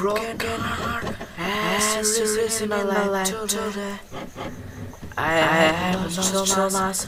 broken heart has risen in my life today. I have no Thomas.